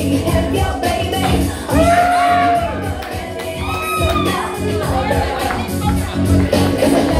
Cause I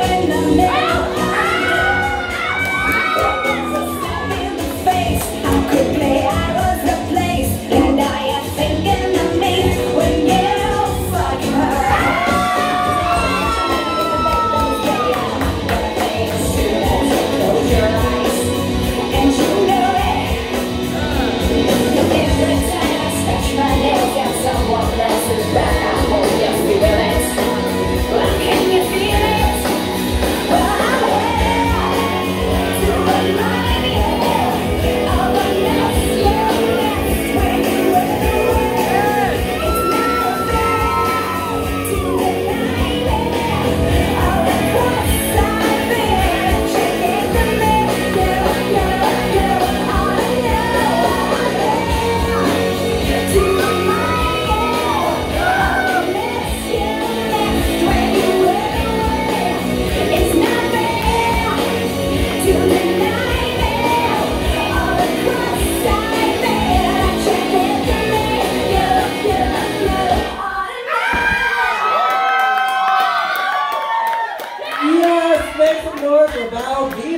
bow.